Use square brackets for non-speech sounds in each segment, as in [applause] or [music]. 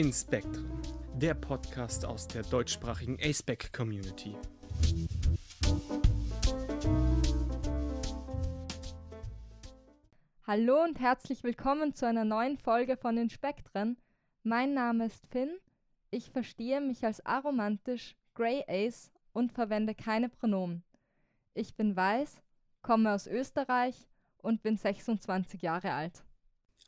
Inspektren, der Podcast aus der deutschsprachigen ASPEC Community. Hallo und herzlich willkommen zu einer neuen Folge von den Spektren. Mein Name ist Finn. Ich verstehe mich als aromantisch, Grey Ace und verwende keine Pronomen. Ich bin weiß, komme aus Österreich und bin 26 Jahre alt.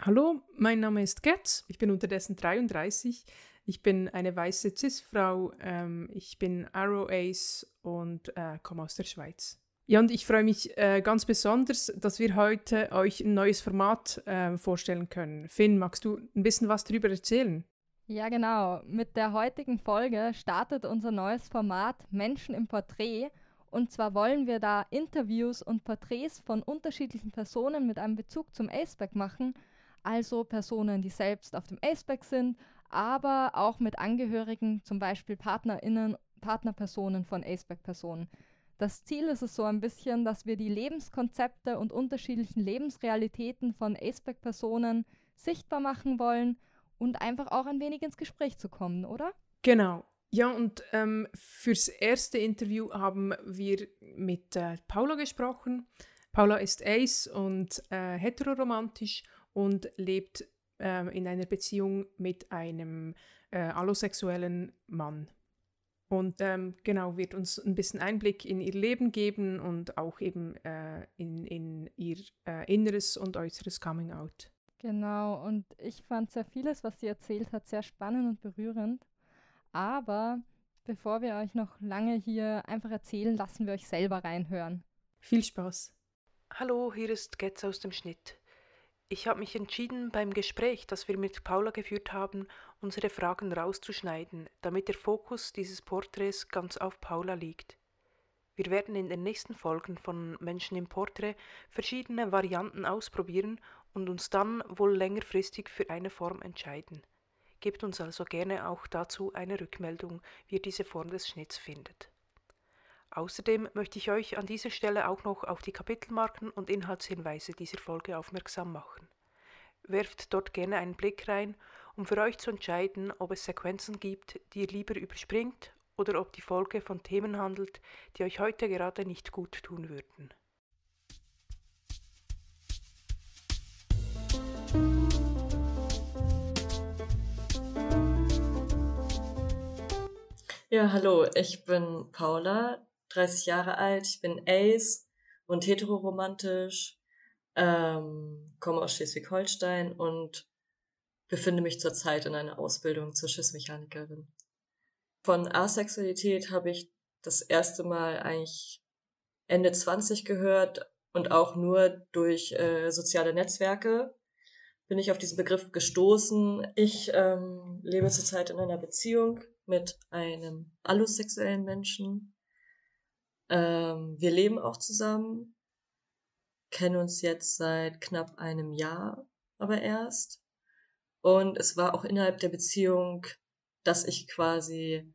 Hallo, mein Name ist Getz, ich bin unterdessen 33. Ich bin eine weiße Cis-Frau, ähm, ich bin Arrow Ace und äh, komme aus der Schweiz. Ja, und ich freue mich äh, ganz besonders, dass wir heute euch ein neues Format äh, vorstellen können. Finn, magst du ein bisschen was darüber erzählen? Ja, genau. Mit der heutigen Folge startet unser neues Format Menschen im Porträt. Und zwar wollen wir da Interviews und Porträts von unterschiedlichen Personen mit einem Bezug zum Aceback machen – also Personen, die selbst auf dem Aceback sind, aber auch mit Angehörigen, zum Beispiel PartnerInnen, Partnerpersonen von Aceback-Personen. Das Ziel ist es so ein bisschen, dass wir die Lebenskonzepte und unterschiedlichen Lebensrealitäten von Aceback-Personen sichtbar machen wollen und einfach auch ein wenig ins Gespräch zu kommen, oder? Genau. Ja, und ähm, fürs erste Interview haben wir mit äh, Paula gesprochen. Paula ist Ace und äh, heteroromantisch und lebt äh, in einer Beziehung mit einem äh, allosexuellen Mann. Und ähm, genau, wird uns ein bisschen Einblick in ihr Leben geben und auch eben äh, in, in ihr äh, inneres und äußeres Coming Out. Genau, und ich fand sehr vieles, was sie erzählt hat, sehr spannend und berührend. Aber bevor wir euch noch lange hier einfach erzählen, lassen wir euch selber reinhören. Viel Spaß. Hallo, hier ist Getz aus dem Schnitt. Ich habe mich entschieden, beim Gespräch, das wir mit Paula geführt haben, unsere Fragen rauszuschneiden, damit der Fokus dieses Porträts ganz auf Paula liegt. Wir werden in den nächsten Folgen von Menschen im Porträt verschiedene Varianten ausprobieren und uns dann wohl längerfristig für eine Form entscheiden. Gebt uns also gerne auch dazu eine Rückmeldung, wie ihr diese Form des Schnitts findet. Außerdem möchte ich euch an dieser Stelle auch noch auf die Kapitelmarken und Inhaltshinweise dieser Folge aufmerksam machen. Werft dort gerne einen Blick rein, um für euch zu entscheiden, ob es Sequenzen gibt, die ihr lieber überspringt oder ob die Folge von Themen handelt, die euch heute gerade nicht gut tun würden. Ja, hallo, ich bin Paula, 30 Jahre alt, ich bin Ace und heteroromantisch, ähm, komme aus Schleswig-Holstein und befinde mich zurzeit in einer Ausbildung zur Schiffsmechanikerin. Von Asexualität habe ich das erste Mal eigentlich Ende 20 gehört und auch nur durch äh, soziale Netzwerke bin ich auf diesen Begriff gestoßen. Ich ähm, lebe zurzeit in einer Beziehung mit einem allosexuellen Menschen ähm, wir leben auch zusammen, kennen uns jetzt seit knapp einem Jahr aber erst. Und es war auch innerhalb der Beziehung, dass ich quasi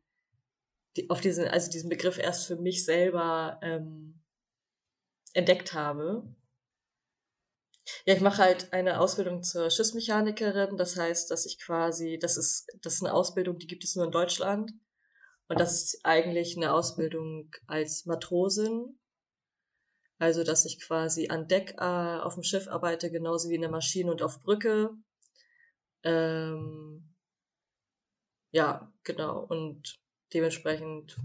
die, auf diesen, also diesen Begriff erst für mich selber ähm, entdeckt habe. Ja, ich mache halt eine Ausbildung zur Schiffsmechanikerin. Das heißt, dass ich quasi, das ist, das ist eine Ausbildung, die gibt es nur in Deutschland. Und das ist eigentlich eine Ausbildung als Matrosin. Also, dass ich quasi an Deck äh, auf dem Schiff arbeite, genauso wie in der Maschine und auf Brücke. Ähm, ja, genau. Und dementsprechend,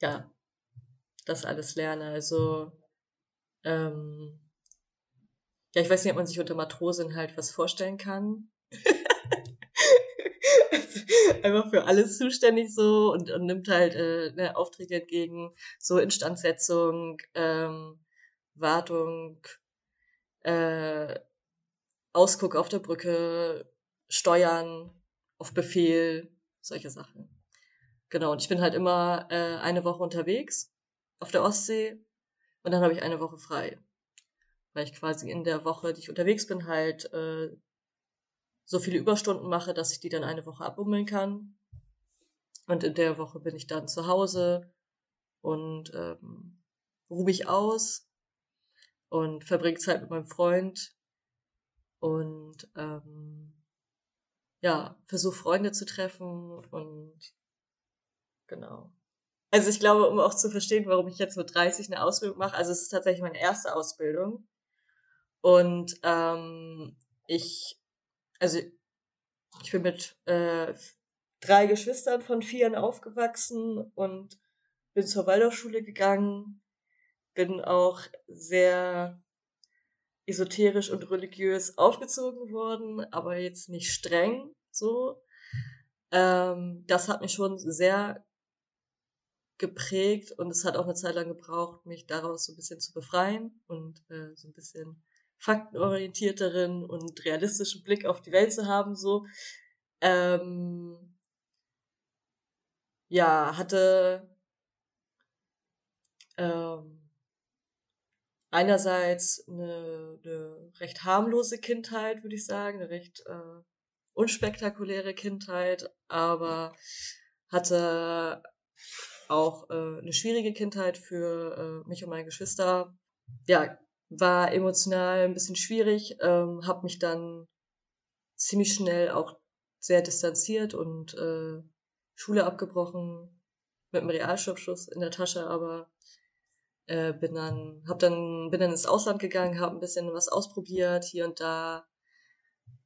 ja, das alles lerne. Also, ähm, ja, ich weiß nicht, ob man sich unter Matrosin halt was vorstellen kann. [laughs] [laughs] einfach für alles zuständig so und, und nimmt halt äh, ne, Aufträge entgegen, so Instandsetzung, ähm, Wartung, äh, Ausguck auf der Brücke, Steuern auf Befehl, solche Sachen. Genau, und ich bin halt immer äh, eine Woche unterwegs auf der Ostsee und dann habe ich eine Woche frei. Weil ich quasi in der Woche, die ich unterwegs bin, halt äh, so viele Überstunden mache, dass ich die dann eine Woche abbummeln kann. Und in der Woche bin ich dann zu Hause und ähm, ruhe mich aus und verbringe Zeit mit meinem Freund. Und ähm, ja, versuche Freunde zu treffen und genau. Also ich glaube, um auch zu verstehen, warum ich jetzt mit 30 eine Ausbildung mache, also es ist tatsächlich meine erste Ausbildung. Und ähm, ich, also ich bin mit äh, drei Geschwistern von vieren aufgewachsen und bin zur Waldorfschule gegangen, bin auch sehr esoterisch und religiös aufgezogen worden, aber jetzt nicht streng so. Ähm, das hat mich schon sehr geprägt und es hat auch eine Zeit lang gebraucht, mich daraus so ein bisschen zu befreien und äh, so ein bisschen faktenorientierteren und realistischen Blick auf die Welt zu haben, so. Ähm, ja, hatte ähm, einerseits eine, eine recht harmlose Kindheit, würde ich sagen, eine recht äh, unspektakuläre Kindheit, aber hatte auch äh, eine schwierige Kindheit für äh, mich und meine Geschwister. Ja, war emotional ein bisschen schwierig, ähm, habe mich dann ziemlich schnell auch sehr distanziert und äh, Schule abgebrochen mit einem Realschulabschluss in der Tasche, aber äh, bin dann hab dann bin dann ins Ausland gegangen, habe ein bisschen was ausprobiert hier und da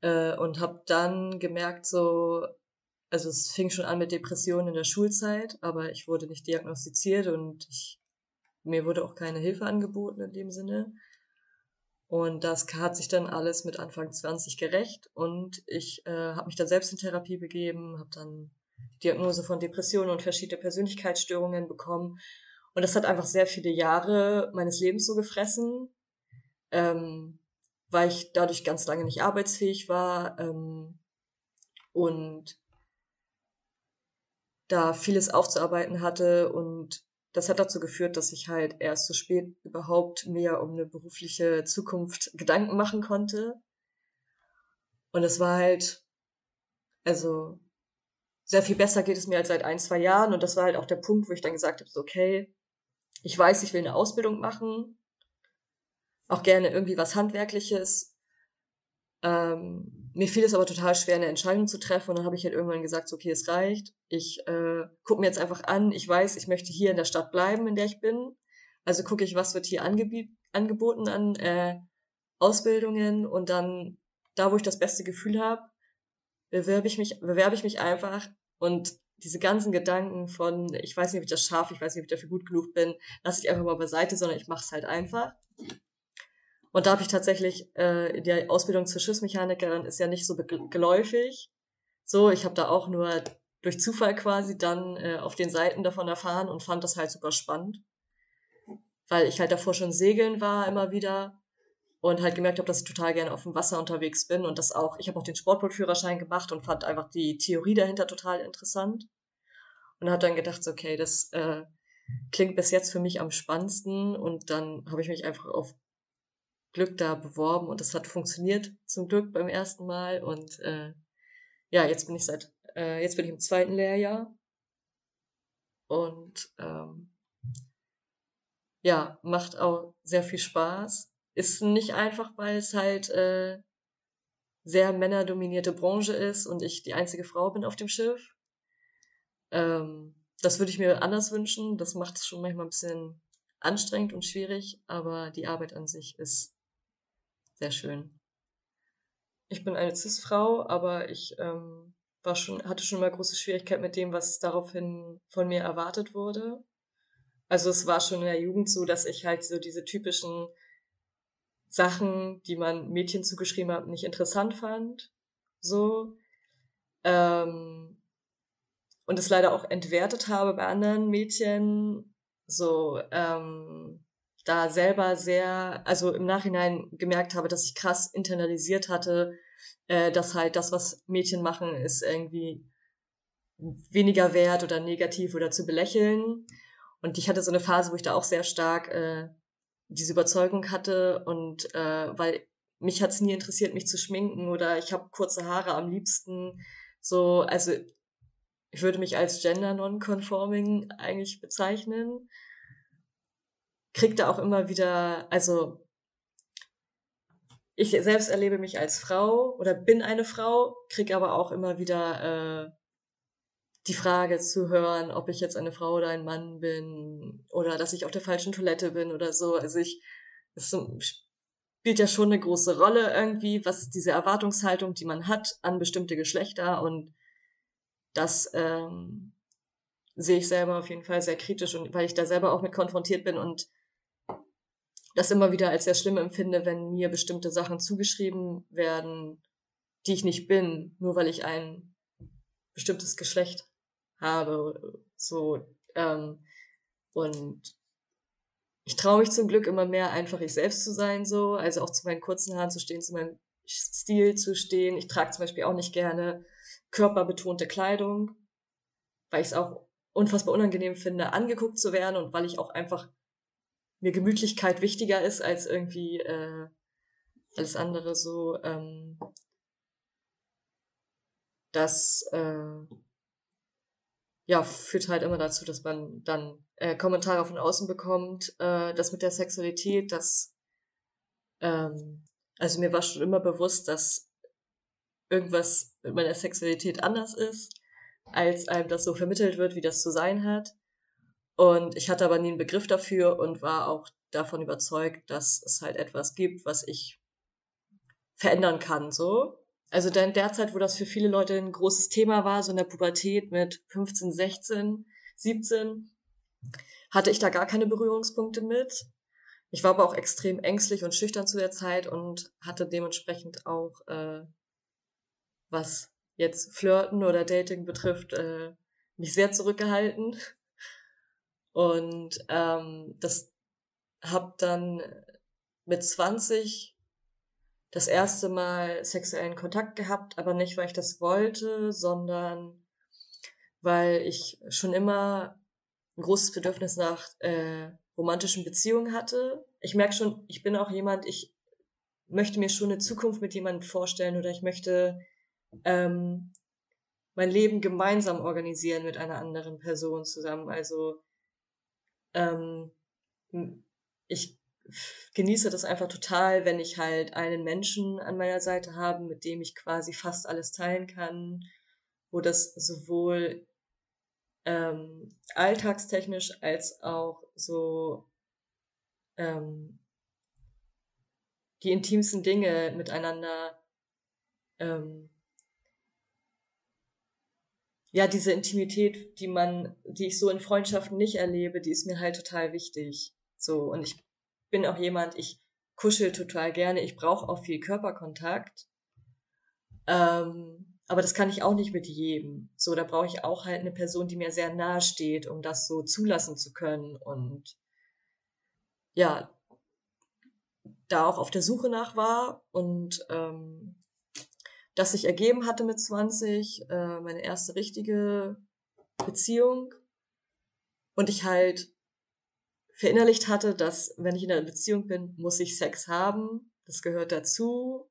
äh, und habe dann gemerkt so also es fing schon an mit Depressionen in der Schulzeit, aber ich wurde nicht diagnostiziert und ich, mir wurde auch keine Hilfe angeboten in dem Sinne. Und das hat sich dann alles mit Anfang 20 gerecht und ich äh, habe mich dann selbst in Therapie begeben, habe dann Diagnose von Depressionen und verschiedene Persönlichkeitsstörungen bekommen. Und das hat einfach sehr viele Jahre meines Lebens so gefressen, ähm, weil ich dadurch ganz lange nicht arbeitsfähig war ähm, und da vieles aufzuarbeiten hatte und das hat dazu geführt, dass ich halt erst so spät überhaupt mir um eine berufliche Zukunft Gedanken machen konnte. Und es war halt, also sehr viel besser geht es mir als seit ein, zwei Jahren. Und das war halt auch der Punkt, wo ich dann gesagt habe, so, okay, ich weiß, ich will eine Ausbildung machen, auch gerne irgendwie was Handwerkliches. Ähm, mir fiel es aber total schwer, eine Entscheidung zu treffen. Und dann habe ich halt irgendwann gesagt, so, okay, es reicht. Ich äh, gucke mir jetzt einfach an. Ich weiß, ich möchte hier in der Stadt bleiben, in der ich bin. Also gucke ich, was wird hier angeboten an äh, Ausbildungen. Und dann, da wo ich das beste Gefühl habe, bewerbe ich mich, bewerbe ich mich einfach. Und diese ganzen Gedanken von, ich weiß nicht, ob ich das schaffe, ich weiß nicht, ob ich dafür gut genug bin, lasse ich einfach mal beiseite, sondern ich mache es halt einfach. Und da habe ich tatsächlich, äh, die Ausbildung zur Schiffsmechanikerin ist ja nicht so geläufig. So, ich habe da auch nur durch Zufall quasi dann äh, auf den Seiten davon erfahren und fand das halt super spannend. Weil ich halt davor schon segeln war immer wieder und halt gemerkt habe, dass ich total gerne auf dem Wasser unterwegs bin und das auch, ich habe auch den Sportbootführerschein gemacht und fand einfach die Theorie dahinter total interessant. Und habe dann gedacht, okay, das äh, klingt bis jetzt für mich am spannendsten und dann habe ich mich einfach auf Glück da beworben und das hat funktioniert zum Glück beim ersten Mal und äh, ja, jetzt bin ich seit, äh, jetzt bin ich im zweiten Lehrjahr und ähm, ja, macht auch sehr viel Spaß. Ist nicht einfach, weil es halt äh, sehr männerdominierte Branche ist und ich die einzige Frau bin auf dem Schiff. Ähm, das würde ich mir anders wünschen. Das macht es schon manchmal ein bisschen anstrengend und schwierig, aber die Arbeit an sich ist sehr schön. Ich bin eine Cis-Frau, aber ich ähm, war schon, hatte schon mal große Schwierigkeit mit dem, was daraufhin von mir erwartet wurde. Also es war schon in der Jugend so, dass ich halt so diese typischen Sachen, die man Mädchen zugeschrieben hat, nicht interessant fand. So. Ähm, und es leider auch entwertet habe bei anderen Mädchen. So, ähm, da selber sehr, also im Nachhinein gemerkt habe, dass ich krass internalisiert hatte, äh, dass halt das, was Mädchen machen, ist irgendwie weniger wert oder negativ oder zu belächeln. Und ich hatte so eine Phase, wo ich da auch sehr stark äh, diese Überzeugung hatte und äh, weil mich hat's nie interessiert, mich zu schminken oder ich habe kurze Haare am liebsten. So, also ich würde mich als Gender Non-Conforming eigentlich bezeichnen kriegt da auch immer wieder, also ich selbst erlebe mich als Frau oder bin eine Frau, kriege aber auch immer wieder äh, die Frage zu hören, ob ich jetzt eine Frau oder ein Mann bin oder dass ich auf der falschen Toilette bin oder so. Also ich, es spielt ja schon eine große Rolle irgendwie, was diese Erwartungshaltung, die man hat an bestimmte Geschlechter und das ähm, sehe ich selber auf jeden Fall sehr kritisch und weil ich da selber auch mit konfrontiert bin und das immer wieder als sehr schlimm empfinde, wenn mir bestimmte Sachen zugeschrieben werden, die ich nicht bin, nur weil ich ein bestimmtes Geschlecht habe. So, ähm, und ich traue mich zum Glück immer mehr, einfach ich selbst zu sein, so, also auch zu meinen kurzen Haaren zu stehen, zu meinem Stil zu stehen. Ich trage zum Beispiel auch nicht gerne körperbetonte Kleidung, weil ich es auch unfassbar unangenehm finde, angeguckt zu werden und weil ich auch einfach mir Gemütlichkeit wichtiger ist als irgendwie äh, alles andere so. Ähm, das äh, ja führt halt immer dazu, dass man dann äh, Kommentare von außen bekommt. Äh, das mit der Sexualität, das ähm, also mir war schon immer bewusst, dass irgendwas mit meiner Sexualität anders ist, als einem das so vermittelt wird, wie das zu sein hat. Und ich hatte aber nie einen Begriff dafür und war auch davon überzeugt, dass es halt etwas gibt, was ich verändern kann, so. Also in der Zeit, wo das für viele Leute ein großes Thema war, so in der Pubertät mit 15, 16, 17, hatte ich da gar keine Berührungspunkte mit. Ich war aber auch extrem ängstlich und schüchtern zu der Zeit und hatte dementsprechend auch, äh, was jetzt Flirten oder Dating betrifft, äh, mich sehr zurückgehalten. Und ähm, das hab dann mit 20 das erste Mal sexuellen Kontakt gehabt, aber nicht, weil ich das wollte, sondern weil ich schon immer ein großes Bedürfnis nach äh, romantischen Beziehungen hatte. Ich merke schon, ich bin auch jemand, ich möchte mir schon eine Zukunft mit jemandem vorstellen oder ich möchte ähm, mein Leben gemeinsam organisieren mit einer anderen Person zusammen. Also ähm, ich genieße das einfach total, wenn ich halt einen Menschen an meiner Seite habe, mit dem ich quasi fast alles teilen kann, wo das sowohl ähm, alltagstechnisch als auch so ähm, die intimsten Dinge miteinander ähm, ja, diese Intimität, die man, die ich so in Freundschaften nicht erlebe, die ist mir halt total wichtig. So, und ich bin auch jemand, ich kuschel total gerne, ich brauche auch viel Körperkontakt. Ähm, aber das kann ich auch nicht mit jedem. So, da brauche ich auch halt eine Person, die mir sehr nahe steht, um das so zulassen zu können. Und ja, da auch auf der Suche nach war und ähm, das sich ergeben hatte mit 20, äh, meine erste richtige Beziehung. Und ich halt verinnerlicht hatte, dass wenn ich in einer Beziehung bin, muss ich Sex haben. Das gehört dazu.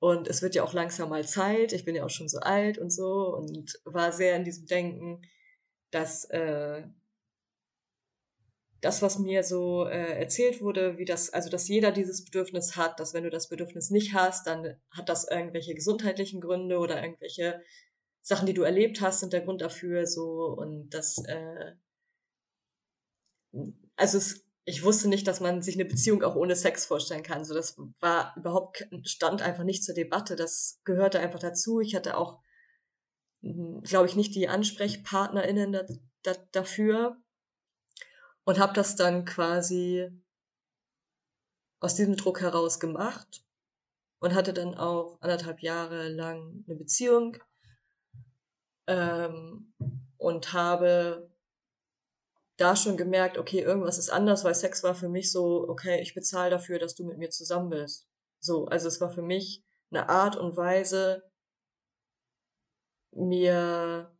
Und es wird ja auch langsam mal Zeit. Ich bin ja auch schon so alt und so und war sehr in diesem Denken, dass äh, das, was mir so äh, erzählt wurde, wie das, also dass jeder dieses Bedürfnis hat, dass wenn du das Bedürfnis nicht hast, dann hat das irgendwelche gesundheitlichen Gründe oder irgendwelche Sachen, die du erlebt hast, sind der Grund dafür so und das äh, also es, ich wusste nicht, dass man sich eine Beziehung auch ohne Sex vorstellen kann. So, das war überhaupt, stand einfach nicht zur Debatte. Das gehörte einfach dazu. Ich hatte auch, glaube ich, nicht die AnsprechpartnerInnen da, da, dafür und habe das dann quasi aus diesem Druck heraus gemacht und hatte dann auch anderthalb Jahre lang eine Beziehung ähm, und habe da schon gemerkt, okay, irgendwas ist anders, weil Sex war für mich so, okay, ich bezahle dafür, dass du mit mir zusammen bist. So, also es war für mich eine Art und Weise, mir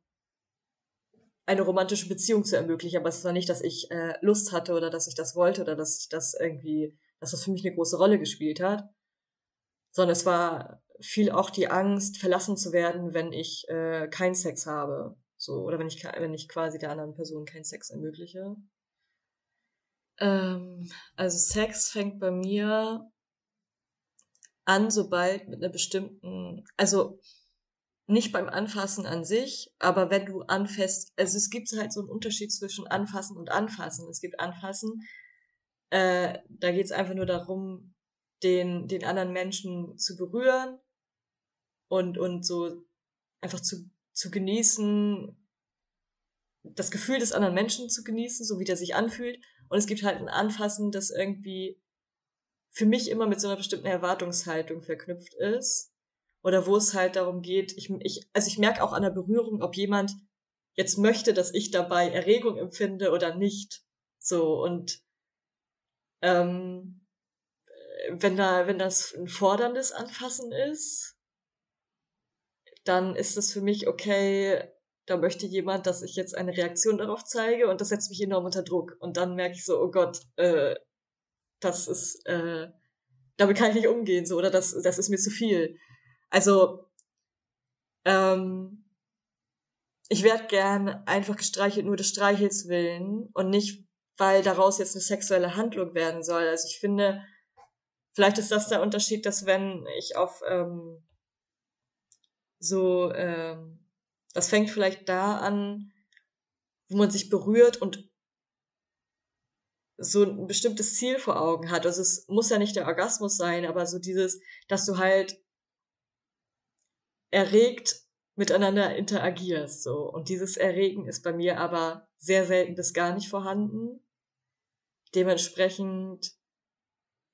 eine romantische Beziehung zu ermöglichen, aber es war nicht, dass ich äh, Lust hatte oder dass ich das wollte oder dass ich das irgendwie, dass das für mich eine große Rolle gespielt hat, sondern es war viel auch die Angst, verlassen zu werden, wenn ich äh, keinen Sex habe. So, oder wenn ich, wenn ich quasi der anderen Person keinen Sex ermögliche. Ähm, also Sex fängt bei mir an, sobald mit einer bestimmten, also nicht beim Anfassen an sich, aber wenn du anfasst, also es gibt halt so einen Unterschied zwischen Anfassen und Anfassen. Es gibt Anfassen, äh, da geht es einfach nur darum, den, den anderen Menschen zu berühren und, und so einfach zu, zu genießen, das Gefühl des anderen Menschen zu genießen, so wie der sich anfühlt. Und es gibt halt ein Anfassen, das irgendwie für mich immer mit so einer bestimmten Erwartungshaltung verknüpft ist. Oder wo es halt darum geht, ich, ich, also ich merke auch an der Berührung, ob jemand jetzt möchte, dass ich dabei Erregung empfinde oder nicht. So, und ähm, wenn da, wenn das ein forderndes Anfassen ist, dann ist es für mich okay, da möchte jemand, dass ich jetzt eine Reaktion darauf zeige und das setzt mich enorm unter Druck. Und dann merke ich so, oh Gott, äh, das ist, äh, damit kann ich nicht umgehen, so, oder das, das ist mir zu viel. Also, ähm, ich werde gern einfach gestreichelt nur des Streichels willen und nicht, weil daraus jetzt eine sexuelle Handlung werden soll. Also ich finde, vielleicht ist das der Unterschied, dass wenn ich auf ähm, so ähm, das fängt vielleicht da an, wo man sich berührt und so ein bestimmtes Ziel vor Augen hat. Also es muss ja nicht der Orgasmus sein, aber so dieses, dass du halt erregt miteinander interagierst, so. Und dieses Erregen ist bei mir aber sehr selten bis gar nicht vorhanden. Dementsprechend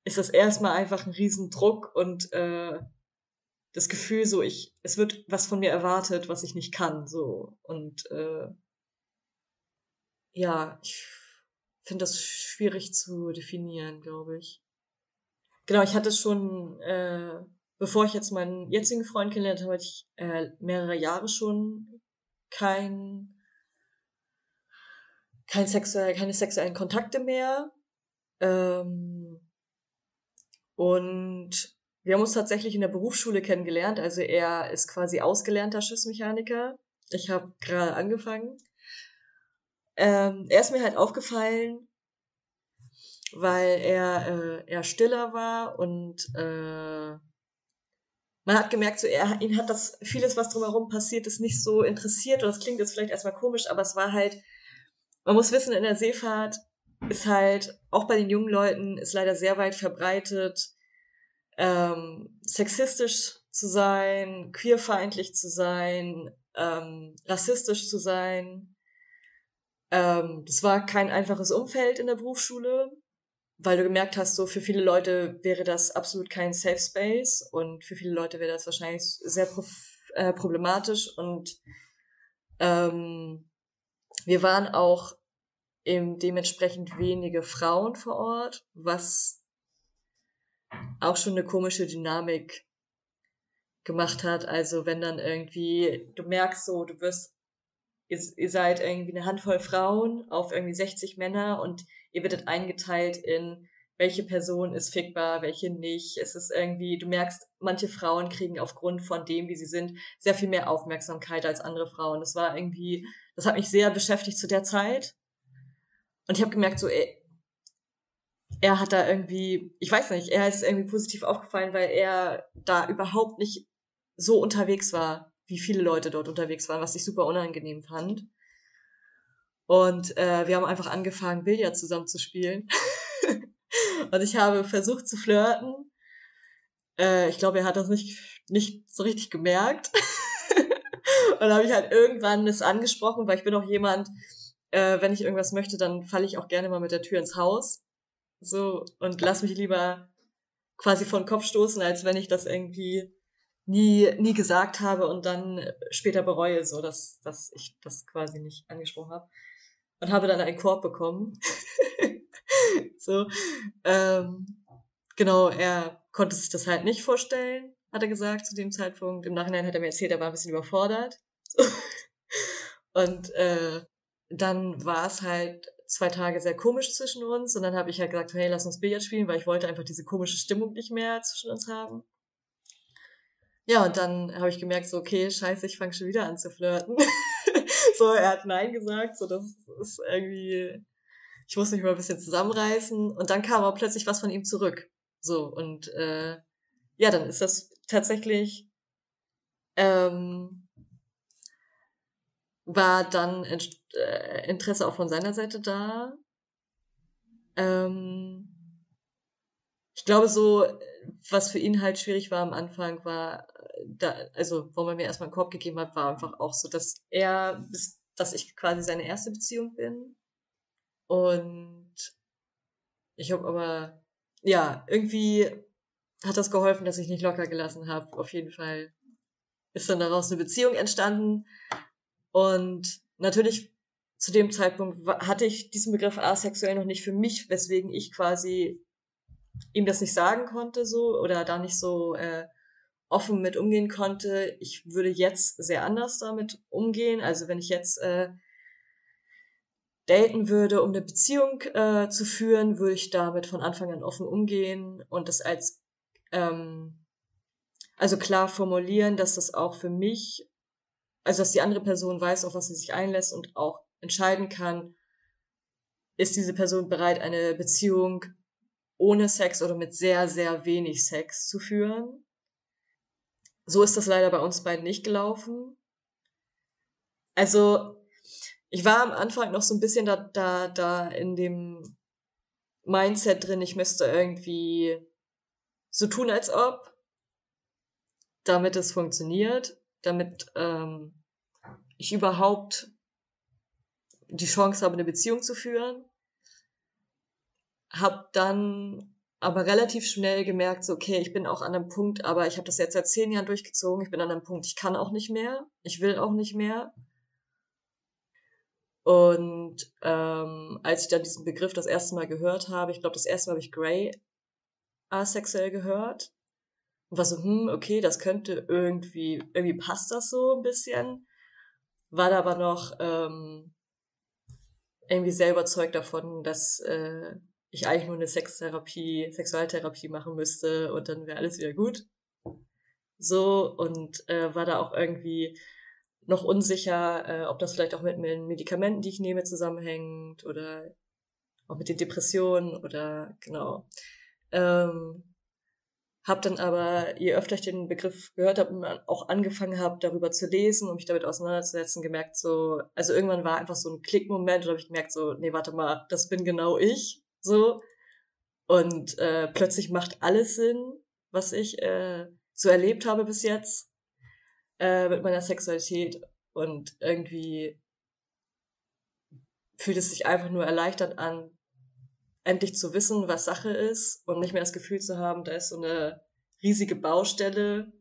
ist das erstmal einfach ein Riesendruck und äh, das Gefühl, so ich, es wird was von mir erwartet, was ich nicht kann, so und äh, ja, ich finde das schwierig zu definieren, glaube ich. Genau, ich hatte schon, äh, bevor ich jetzt meinen jetzigen Freund kennenlernte, hatte ich äh, mehrere Jahre schon kein, kein sexuell, keine sexuellen Kontakte mehr. Ähm, und wir haben uns tatsächlich in der Berufsschule kennengelernt. Also er ist quasi ausgelernter Schiffsmechaniker. Ich habe gerade angefangen. Ähm, er ist mir halt aufgefallen, weil er äh, eher stiller war und äh, man hat gemerkt, so er, ihn hat das vieles, was drumherum passiert ist, nicht so interessiert. Und das klingt jetzt vielleicht erstmal komisch, aber es war halt, man muss wissen, in der Seefahrt ist halt, auch bei den jungen Leuten, ist leider sehr weit verbreitet, ähm, sexistisch zu sein, queerfeindlich zu sein, ähm, rassistisch zu sein. Ähm, das war kein einfaches Umfeld in der Berufsschule, weil du gemerkt hast, so für viele Leute wäre das absolut kein Safe Space und für viele Leute wäre das wahrscheinlich sehr äh, problematisch und ähm, wir waren auch eben dementsprechend wenige Frauen vor Ort, was auch schon eine komische Dynamik gemacht hat. Also wenn dann irgendwie, du merkst so, du wirst, ihr, ihr seid irgendwie eine Handvoll Frauen auf irgendwie 60 Männer und ihr werdet eingeteilt in welche Person ist fickbar, welche nicht. Es ist irgendwie, du merkst, manche Frauen kriegen aufgrund von dem, wie sie sind, sehr viel mehr Aufmerksamkeit als andere Frauen. Das war irgendwie, das hat mich sehr beschäftigt zu der Zeit. Und ich habe gemerkt, so, ey, er hat da irgendwie, ich weiß nicht, er ist irgendwie positiv aufgefallen, weil er da überhaupt nicht so unterwegs war, wie viele Leute dort unterwegs waren, was ich super unangenehm fand. Und äh, wir haben einfach angefangen, Billard zusammen zu spielen. [laughs] und ich habe versucht zu flirten. Äh, ich glaube, er hat das nicht, nicht so richtig gemerkt. [laughs] und dann habe ich halt irgendwann das angesprochen, weil ich bin auch jemand, äh, wenn ich irgendwas möchte, dann falle ich auch gerne mal mit der Tür ins Haus. So, und lass mich lieber quasi vor den Kopf stoßen, als wenn ich das irgendwie nie, nie gesagt habe und dann später bereue, so dass, dass ich das quasi nicht angesprochen habe. Und habe dann einen Korb bekommen. [laughs] so. Ähm, genau, er konnte sich das halt nicht vorstellen, hat er gesagt zu dem Zeitpunkt. Im Nachhinein hat er mir erzählt, er war ein bisschen überfordert. [laughs] Und äh, dann war es halt zwei Tage sehr komisch zwischen uns und dann habe ich halt gesagt, hey, lass uns Billard spielen, weil ich wollte einfach diese komische Stimmung nicht mehr zwischen uns haben. Ja, und dann habe ich gemerkt, so, okay, scheiße, ich fange schon wieder an zu flirten. [laughs] so, er hat Nein gesagt, so, das ist irgendwie, ich muss mich mal ein bisschen zusammenreißen. Und dann kam aber plötzlich was von ihm zurück. So, und äh, ja, dann ist das tatsächlich, ähm, war dann äh, Interesse auch von seiner Seite da. Ähm, ich glaube so, was für ihn halt schwierig war am Anfang, war, da, also wo man mir erstmal einen Korb gegeben hat, war einfach auch so, dass er, dass ich quasi seine erste Beziehung bin. Und ich habe aber, ja, irgendwie hat das geholfen, dass ich nicht locker gelassen habe. Auf jeden Fall ist dann daraus eine Beziehung entstanden. Und natürlich zu dem Zeitpunkt hatte ich diesen Begriff asexuell noch nicht für mich, weswegen ich quasi ihm das nicht sagen konnte so oder da nicht so äh, offen mit umgehen konnte. Ich würde jetzt sehr anders damit umgehen. Also wenn ich jetzt äh, daten würde, um eine Beziehung äh, zu führen, würde ich damit von Anfang an offen umgehen und das als ähm, also klar formulieren, dass das auch für mich, also dass die andere Person weiß, auf was sie sich einlässt und auch entscheiden kann, ist diese Person bereit, eine Beziehung ohne Sex oder mit sehr, sehr wenig Sex zu führen. So ist das leider bei uns beiden nicht gelaufen. Also, ich war am Anfang noch so ein bisschen da, da, da in dem Mindset drin, ich müsste irgendwie so tun, als ob, damit es funktioniert, damit ähm, ich überhaupt die Chance habe, eine Beziehung zu führen habe dann aber relativ schnell gemerkt, so, okay, ich bin auch an einem Punkt, aber ich habe das jetzt seit zehn Jahren durchgezogen, ich bin an einem Punkt, ich kann auch nicht mehr, ich will auch nicht mehr. Und ähm, als ich dann diesen Begriff das erste Mal gehört habe, ich glaube, das erste Mal habe ich Grey asexuell gehört. Und war so, hm, okay, das könnte irgendwie, irgendwie passt das so ein bisschen. War da aber noch ähm, irgendwie sehr überzeugt davon, dass äh, ich eigentlich nur eine Sextherapie, Sexualtherapie machen müsste und dann wäre alles wieder gut. So, und äh, war da auch irgendwie noch unsicher, äh, ob das vielleicht auch mit den Medikamenten, die ich nehme, zusammenhängt oder auch mit den Depressionen oder genau. Ähm, hab dann aber, je öfter ich den Begriff gehört habe, auch angefangen habe, darüber zu lesen und mich damit auseinanderzusetzen, gemerkt so, also irgendwann war einfach so ein Klickmoment, da habe ich gemerkt so, nee, warte mal, das bin genau ich. So. Und äh, plötzlich macht alles Sinn, was ich äh, so erlebt habe bis jetzt äh, mit meiner Sexualität. Und irgendwie fühlt es sich einfach nur erleichtert an, endlich zu wissen, was Sache ist und nicht mehr das Gefühl zu haben, da ist so eine riesige Baustelle,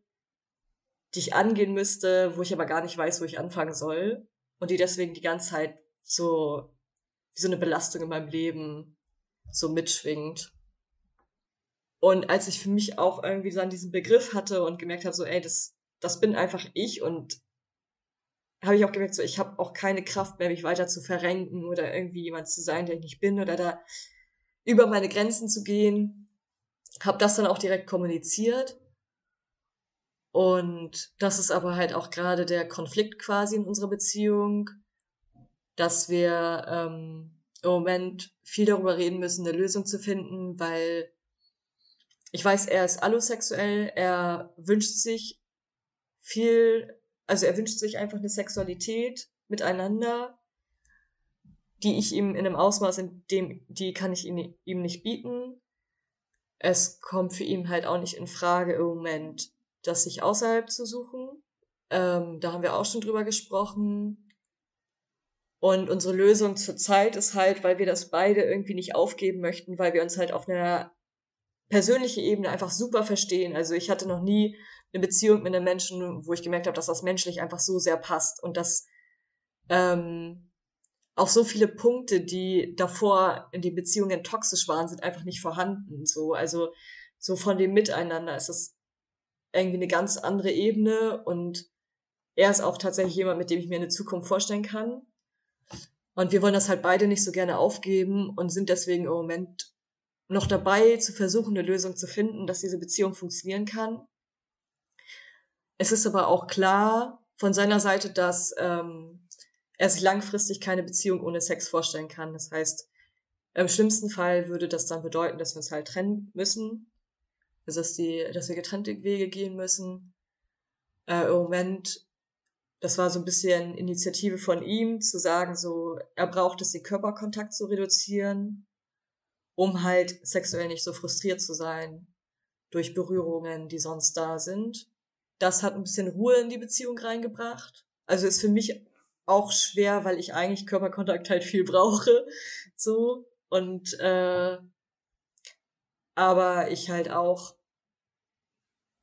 die ich angehen müsste, wo ich aber gar nicht weiß, wo ich anfangen soll und die deswegen die ganze Zeit so wie so eine Belastung in meinem Leben so mitschwingt. Und als ich für mich auch irgendwie dann diesen Begriff hatte und gemerkt habe, so, ey, das, das bin einfach ich und habe ich auch gemerkt, so, ich habe auch keine Kraft mehr, mich weiter zu verrenken oder irgendwie jemand zu sein, der ich nicht bin oder da über meine Grenzen zu gehen. Habe das dann auch direkt kommuniziert. Und das ist aber halt auch gerade der Konflikt quasi in unserer Beziehung, dass wir ähm, im Moment viel darüber reden müssen, eine Lösung zu finden, weil ich weiß, er ist allosexuell, er wünscht sich viel, also er wünscht sich einfach eine Sexualität miteinander, die ich ihm in einem Ausmaß, in dem, die kann ich ihm, ihm nicht bieten. Es kommt für ihn halt auch nicht in Frage im Moment, das sich außerhalb zu suchen. Ähm, da haben wir auch schon drüber gesprochen. Und unsere Lösung zurzeit ist halt, weil wir das beide irgendwie nicht aufgeben möchten, weil wir uns halt auf einer persönlichen Ebene einfach super verstehen. Also ich hatte noch nie eine Beziehung mit einem Menschen, wo ich gemerkt habe, dass das menschlich einfach so sehr passt und dass ähm, auch so viele Punkte, die davor in den Beziehungen toxisch waren, sind einfach nicht vorhanden. So, also so von dem Miteinander ist es irgendwie eine ganz andere Ebene und er ist auch tatsächlich jemand, mit dem ich mir eine Zukunft vorstellen kann. Und wir wollen das halt beide nicht so gerne aufgeben und sind deswegen im Moment noch dabei, zu versuchen, eine Lösung zu finden, dass diese Beziehung funktionieren kann. Es ist aber auch klar von seiner Seite, dass ähm, er sich langfristig keine Beziehung ohne Sex vorstellen kann. Das heißt, im schlimmsten Fall würde das dann bedeuten, dass wir uns halt trennen müssen. Also dass die, dass wir getrennte Wege gehen müssen. Äh, Im Moment, das war so ein bisschen Initiative von ihm, zu sagen, so, er braucht es, den Körperkontakt zu reduzieren, um halt sexuell nicht so frustriert zu sein durch Berührungen, die sonst da sind. Das hat ein bisschen Ruhe in die Beziehung reingebracht. Also ist für mich auch schwer, weil ich eigentlich Körperkontakt halt viel brauche. So. Und äh, aber ich halt auch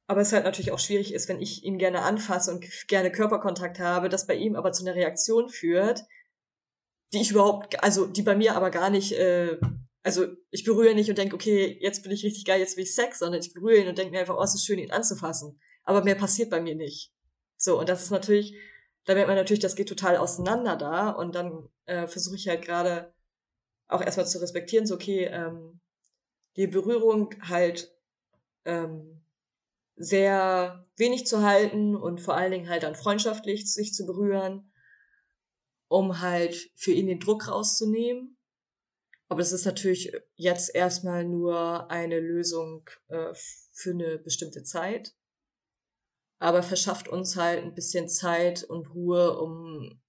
aber es halt natürlich auch schwierig ist, wenn ich ihn gerne anfasse und gerne Körperkontakt habe, das bei ihm aber zu einer Reaktion führt, die ich überhaupt, also die bei mir aber gar nicht, äh, also ich berühre nicht und denke, okay, jetzt bin ich richtig geil, jetzt will ich Sex, sondern ich berühre ihn und denke mir einfach, oh, es ist schön, ihn anzufassen. Aber mehr passiert bei mir nicht. So, und das ist natürlich, da merkt man natürlich, das geht total auseinander da und dann äh, versuche ich halt gerade auch erstmal zu respektieren, so okay, ähm, die Berührung halt ähm, sehr wenig zu halten und vor allen Dingen halt dann freundschaftlich sich zu berühren, um halt für ihn den Druck rauszunehmen. Aber es ist natürlich jetzt erstmal nur eine Lösung äh, für eine bestimmte Zeit. Aber verschafft uns halt ein bisschen Zeit und Ruhe, um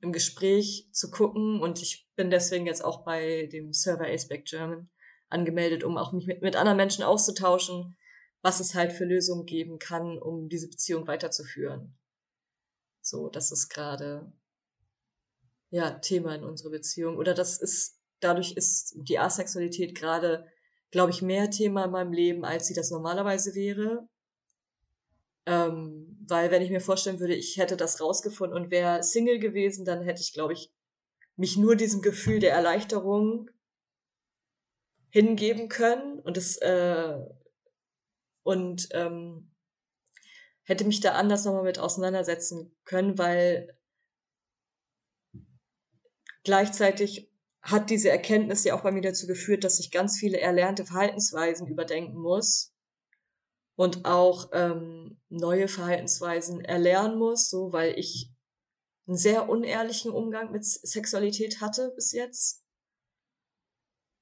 im Gespräch zu gucken. Und ich bin deswegen jetzt auch bei dem Server Aceback German angemeldet, um auch mich mit, mit anderen Menschen auszutauschen, was es halt für Lösungen geben kann, um diese Beziehung weiterzuführen. So, das ist gerade ja Thema in unserer Beziehung. Oder das ist, dadurch ist die Asexualität gerade, glaube ich, mehr Thema in meinem Leben, als sie das normalerweise wäre. Ähm, weil wenn ich mir vorstellen würde, ich hätte das rausgefunden und wäre Single gewesen, dann hätte ich, glaube ich, mich nur diesem Gefühl der Erleichterung hingeben können. Und das äh, und ähm, hätte mich da anders nochmal mit auseinandersetzen können, weil gleichzeitig hat diese Erkenntnis ja auch bei mir dazu geführt, dass ich ganz viele erlernte Verhaltensweisen überdenken muss und auch ähm, neue Verhaltensweisen erlernen muss, so weil ich einen sehr unehrlichen Umgang mit Sexualität hatte bis jetzt.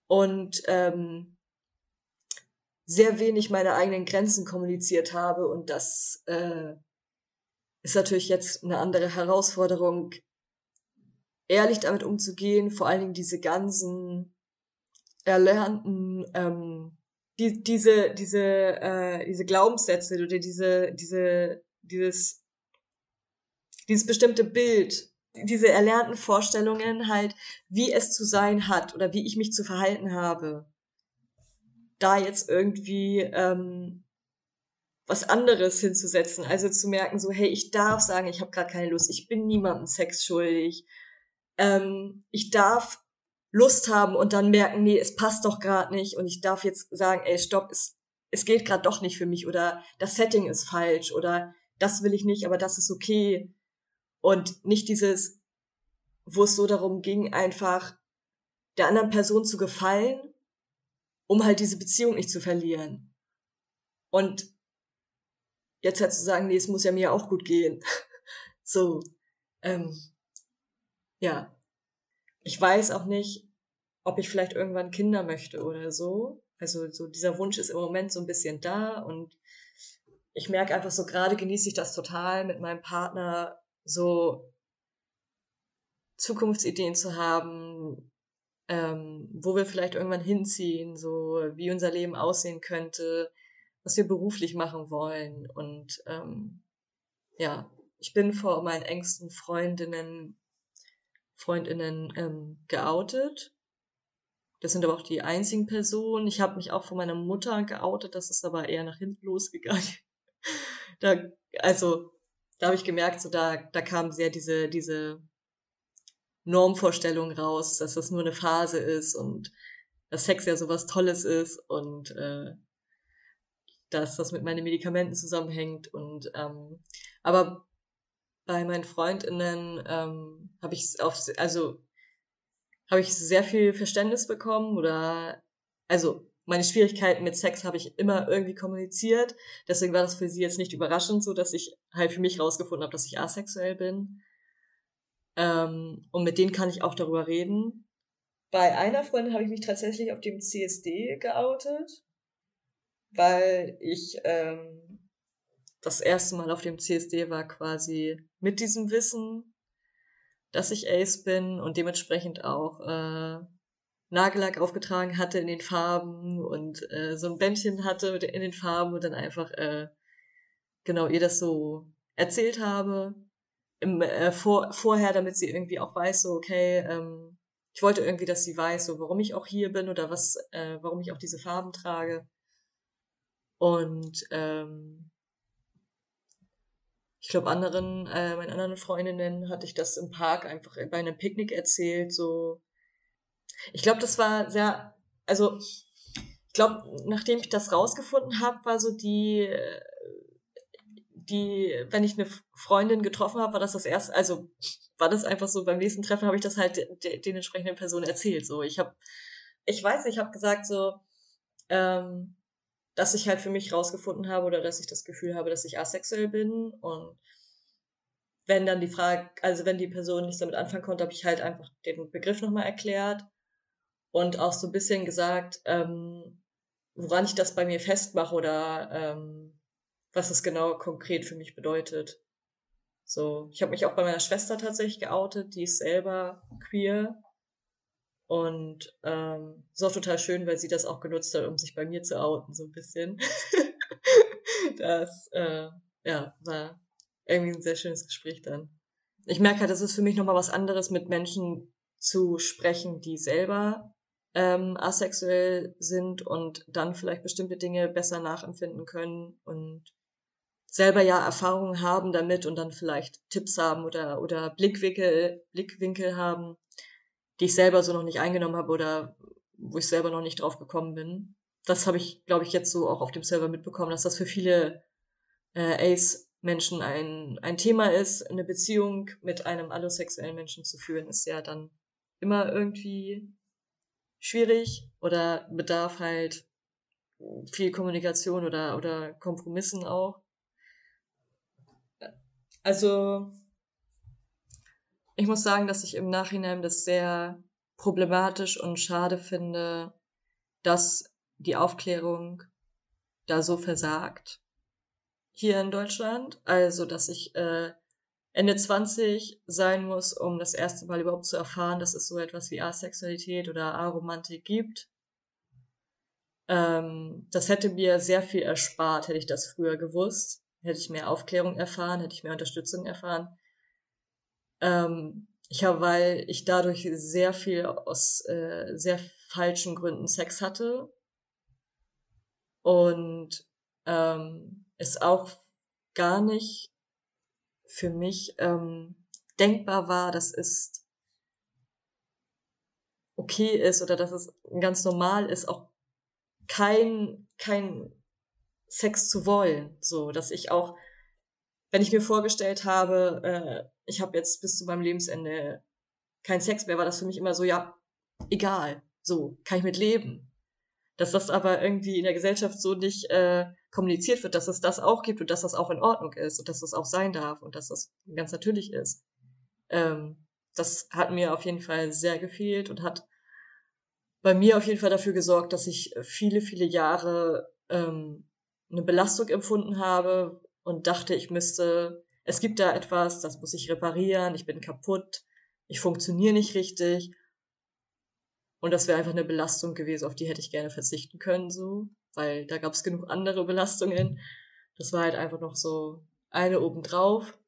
Und ähm, sehr wenig meine eigenen Grenzen kommuniziert habe und das äh, ist natürlich jetzt eine andere Herausforderung, ehrlich damit umzugehen, vor allen Dingen diese ganzen erlernten, ähm, die, diese, diese, äh, diese Glaubenssätze oder diese, diese, dieses, dieses bestimmte Bild, diese erlernten Vorstellungen halt, wie es zu sein hat oder wie ich mich zu verhalten habe da jetzt irgendwie ähm, was anderes hinzusetzen. Also zu merken, so, hey, ich darf sagen, ich habe gerade keine Lust, ich bin niemandem Sex schuldig. Ähm, ich darf Lust haben und dann merken, nee, es passt doch gerade nicht und ich darf jetzt sagen, ey, stopp, es, es geht gerade doch nicht für mich oder das Setting ist falsch oder das will ich nicht, aber das ist okay. Und nicht dieses, wo es so darum ging, einfach der anderen Person zu gefallen um halt diese Beziehung nicht zu verlieren. Und jetzt halt zu sagen, nee, es muss ja mir auch gut gehen. [laughs] so, ähm, ja. Ich weiß auch nicht, ob ich vielleicht irgendwann Kinder möchte oder so. Also so dieser Wunsch ist im Moment so ein bisschen da und ich merke einfach so, gerade genieße ich das total mit meinem Partner so Zukunftsideen zu haben, ähm, wo wir vielleicht irgendwann hinziehen, so wie unser Leben aussehen könnte, was wir beruflich machen wollen. Und ähm, ja, ich bin vor meinen engsten Freundinnen, Freundinnen ähm, geoutet. Das sind aber auch die einzigen Personen. Ich habe mich auch von meiner Mutter geoutet, das ist aber eher nach hinten losgegangen. [laughs] da, also, da habe ich gemerkt, so da, da kam sehr diese, diese Normvorstellung raus, dass das nur eine Phase ist und dass Sex ja sowas Tolles ist und äh, dass das mit meinen Medikamenten zusammenhängt und ähm, aber bei meinen Freundinnen ähm, habe ich auf also habe ich sehr viel Verständnis bekommen oder also meine Schwierigkeiten mit Sex habe ich immer irgendwie kommuniziert. Deswegen war das für sie jetzt nicht überraschend, so dass ich halt für mich rausgefunden habe, dass ich asexuell bin. Ähm, und mit denen kann ich auch darüber reden. Bei einer Freundin habe ich mich tatsächlich auf dem CSD geoutet. weil ich ähm, das erste Mal auf dem CSD war quasi mit diesem Wissen, dass ich Ace bin und dementsprechend auch äh, Nagellack aufgetragen hatte in den Farben und äh, so ein Bändchen hatte in den Farben und dann einfach äh, genau ihr das so erzählt habe im, äh, vor, vorher, damit sie irgendwie auch weiß, so okay, ähm, ich wollte irgendwie, dass sie weiß, so warum ich auch hier bin oder was, äh, warum ich auch diese Farben trage. Und ähm, ich glaube, anderen, äh, meinen anderen Freundinnen hatte ich das im Park einfach bei einem Picknick erzählt. So, ich glaube, das war sehr, also ich glaube, nachdem ich das rausgefunden habe, war so die, die, wenn ich eine Freundin getroffen habe, war das das erste, also war das einfach so, beim nächsten Treffen habe ich das halt de, den entsprechenden Personen erzählt. So, ich habe, ich weiß, ich habe gesagt so, ähm, dass ich halt für mich rausgefunden habe oder dass ich das Gefühl habe, dass ich asexuell bin und wenn dann die Frage, also wenn die Person nichts damit anfangen konnte, habe ich halt einfach den Begriff nochmal erklärt und auch so ein bisschen gesagt, ähm, woran ich das bei mir festmache oder ähm, was es genau konkret für mich bedeutet. So, ich habe mich auch bei meiner Schwester tatsächlich geoutet, die ist selber queer. Und ähm, ist auch total schön, weil sie das auch genutzt hat, um sich bei mir zu outen, so ein bisschen. [laughs] das äh, ja, war irgendwie ein sehr schönes Gespräch dann. Ich merke halt, das ist für mich nochmal was anderes, mit Menschen zu sprechen, die selber ähm, asexuell sind und dann vielleicht bestimmte Dinge besser nachempfinden können und selber ja Erfahrungen haben damit und dann vielleicht Tipps haben oder, oder Blickwinkel, Blickwinkel haben, die ich selber so noch nicht eingenommen habe oder wo ich selber noch nicht drauf gekommen bin. Das habe ich, glaube ich, jetzt so auch auf dem Server mitbekommen, dass das für viele äh, Ace-Menschen ein, ein Thema ist. Eine Beziehung mit einem allosexuellen Menschen zu führen, ist ja dann immer irgendwie schwierig oder bedarf halt viel Kommunikation oder, oder Kompromissen auch. Also, ich muss sagen, dass ich im Nachhinein das sehr problematisch und schade finde, dass die Aufklärung da so versagt hier in Deutschland. Also, dass ich äh, Ende 20 sein muss, um das erste Mal überhaupt zu erfahren, dass es so etwas wie Asexualität oder Aromantik gibt. Ähm, das hätte mir sehr viel erspart, hätte ich das früher gewusst hätte ich mehr Aufklärung erfahren, hätte ich mehr Unterstützung erfahren. Ähm, ich habe, weil ich dadurch sehr viel aus äh, sehr falschen Gründen Sex hatte und ähm, es auch gar nicht für mich ähm, denkbar war, dass es okay ist oder dass es ganz normal ist, auch kein, kein Sex zu wollen. So, dass ich auch, wenn ich mir vorgestellt habe, äh, ich habe jetzt bis zu meinem Lebensende keinen Sex mehr, war das für mich immer so, ja, egal, so, kann ich mit leben. Dass das aber irgendwie in der Gesellschaft so nicht äh, kommuniziert wird, dass es das auch gibt und dass das auch in Ordnung ist und dass das auch sein darf und dass das ganz natürlich ist. Ähm, das hat mir auf jeden Fall sehr gefehlt und hat bei mir auf jeden Fall dafür gesorgt, dass ich viele, viele Jahre ähm, eine Belastung empfunden habe und dachte, ich müsste, es gibt da etwas, das muss ich reparieren, ich bin kaputt, ich funktioniere nicht richtig. Und das wäre einfach eine Belastung gewesen, auf die hätte ich gerne verzichten können, so, weil da gab es genug andere Belastungen. Das war halt einfach noch so eine obendrauf.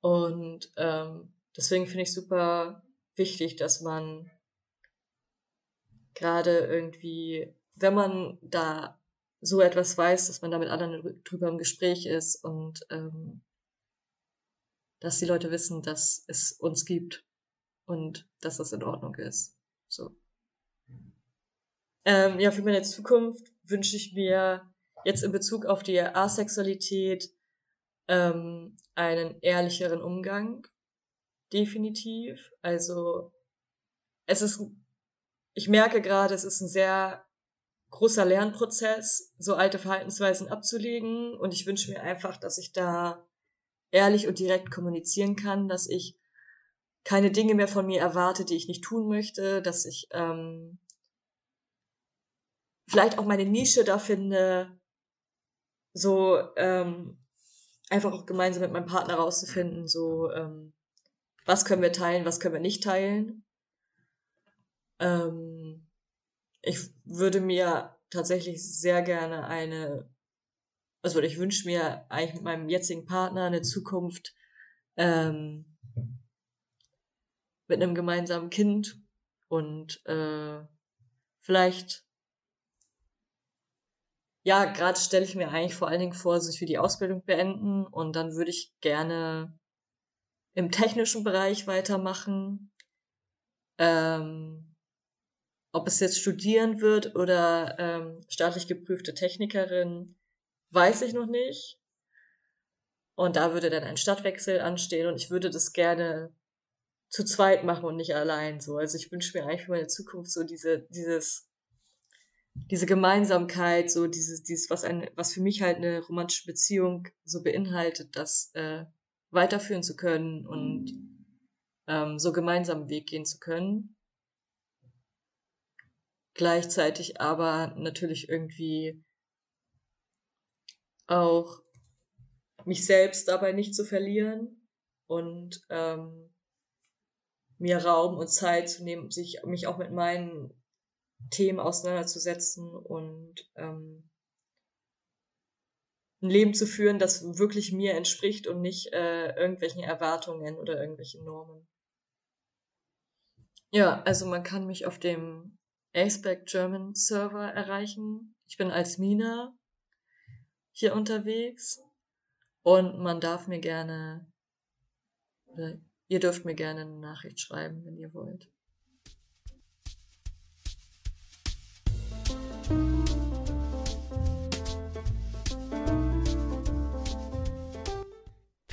Und ähm, deswegen finde ich super wichtig, dass man gerade irgendwie, wenn man da so etwas weiß, dass man da mit anderen drüber im Gespräch ist und ähm, dass die Leute wissen, dass es uns gibt und dass das in Ordnung ist. So. Ähm, ja, für meine Zukunft wünsche ich mir jetzt in Bezug auf die Asexualität ähm, einen ehrlicheren Umgang. Definitiv. Also es ist, ich merke gerade, es ist ein sehr großer Lernprozess, so alte Verhaltensweisen abzulegen. Und ich wünsche mir einfach, dass ich da ehrlich und direkt kommunizieren kann, dass ich keine Dinge mehr von mir erwarte, die ich nicht tun möchte, dass ich ähm, vielleicht auch meine Nische da finde, so ähm, einfach auch gemeinsam mit meinem Partner rauszufinden, so ähm, was können wir teilen, was können wir nicht teilen. Ähm, ich würde mir tatsächlich sehr gerne eine, also ich wünsche mir eigentlich mit meinem jetzigen Partner eine Zukunft ähm, mit einem gemeinsamen Kind und äh, vielleicht ja, gerade stelle ich mir eigentlich vor allen Dingen vor, dass ich für die Ausbildung beenden und dann würde ich gerne im technischen Bereich weitermachen. Ähm, ob es jetzt studieren wird oder ähm, staatlich geprüfte Technikerin, weiß ich noch nicht. Und da würde dann ein Stadtwechsel anstehen und ich würde das gerne zu zweit machen und nicht allein so. Also ich wünsche mir eigentlich für meine Zukunft so diese, dieses, diese Gemeinsamkeit, so dieses, dieses, was ein, was für mich halt eine romantische Beziehung so beinhaltet, das äh, weiterführen zu können und ähm, so gemeinsam Weg gehen zu können. Gleichzeitig aber natürlich irgendwie auch mich selbst dabei nicht zu verlieren und ähm, mir Raum und Zeit zu nehmen, sich mich auch mit meinen Themen auseinanderzusetzen und ähm, ein Leben zu führen, das wirklich mir entspricht und nicht äh, irgendwelchen Erwartungen oder irgendwelchen Normen. Ja, also man kann mich auf dem Aceback German Server erreichen. Ich bin als Mina hier unterwegs und man darf mir gerne, ihr dürft mir gerne eine Nachricht schreiben, wenn ihr wollt.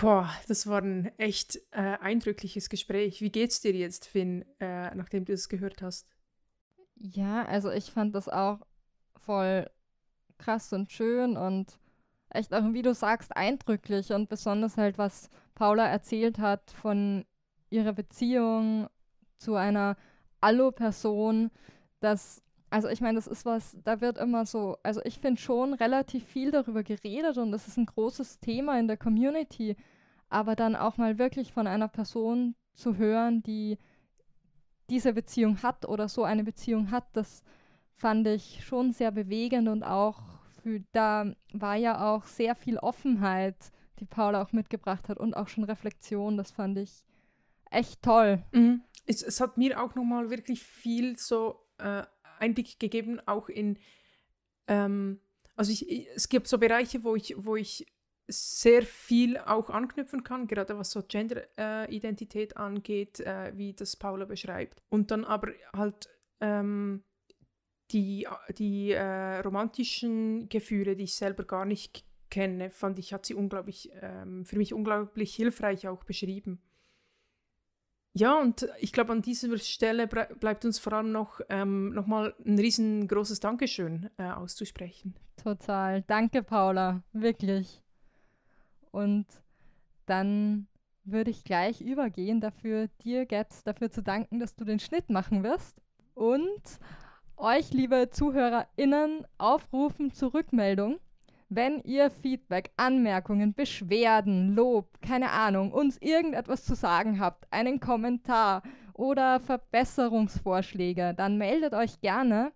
Boah, das war ein echt äh, eindrückliches Gespräch. Wie geht's dir jetzt, Finn, äh, nachdem du es gehört hast? Ja, also ich fand das auch voll krass und schön und echt auch, wie du sagst, eindrücklich und besonders halt, was Paula erzählt hat von ihrer Beziehung zu einer Allo-Person, das, also ich meine, das ist was, da wird immer so, also ich finde schon relativ viel darüber geredet und das ist ein großes Thema in der Community, aber dann auch mal wirklich von einer Person zu hören, die diese Beziehung hat oder so eine Beziehung hat, das fand ich schon sehr bewegend und auch für, da war ja auch sehr viel Offenheit, die Paula auch mitgebracht hat und auch schon Reflexion, das fand ich echt toll. Mhm. Es, es, hat mir auch nochmal wirklich viel so äh, Einblick gegeben, auch in, ähm, also ich, es gibt so Bereiche, wo ich, wo ich sehr viel auch anknüpfen kann, gerade was so Gender-Identität äh, angeht, äh, wie das Paula beschreibt. Und dann aber halt ähm, die, die äh, romantischen Gefühle, die ich selber gar nicht kenne, fand ich, hat sie unglaublich, ähm, für mich unglaublich hilfreich auch beschrieben. Ja, und ich glaube, an dieser Stelle bleibt uns vor allem noch, ähm, noch mal ein riesengroßes Dankeschön äh, auszusprechen. Total. Danke, Paula. Wirklich. Und dann würde ich gleich übergehen, dafür dir, Gaps, dafür zu danken, dass du den Schnitt machen wirst. Und euch, liebe ZuhörerInnen, aufrufen zur Rückmeldung. Wenn ihr Feedback, Anmerkungen, Beschwerden, Lob, keine Ahnung, uns irgendetwas zu sagen habt, einen Kommentar oder Verbesserungsvorschläge, dann meldet euch gerne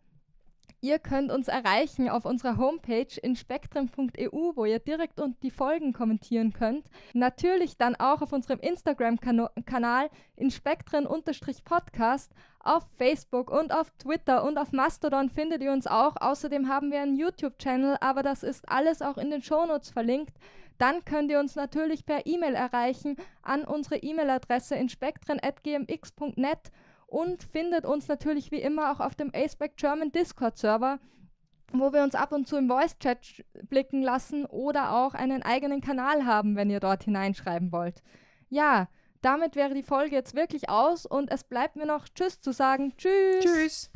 Ihr könnt uns erreichen auf unserer Homepage inspektren.eu, wo ihr direkt und die Folgen kommentieren könnt. Natürlich dann auch auf unserem Instagram-Kanal inspektren-podcast. Auf Facebook und auf Twitter und auf Mastodon findet ihr uns auch. Außerdem haben wir einen YouTube-Channel, aber das ist alles auch in den Shownotes verlinkt. Dann könnt ihr uns natürlich per E-Mail erreichen an unsere E-Mail-Adresse inspektren.gmx.net und findet uns natürlich wie immer auch auf dem Aceback German Discord Server, wo wir uns ab und zu im Voice Chat blicken lassen oder auch einen eigenen Kanal haben, wenn ihr dort hineinschreiben wollt. Ja, damit wäre die Folge jetzt wirklich aus und es bleibt mir noch Tschüss zu sagen. Tschüss. Tschüss.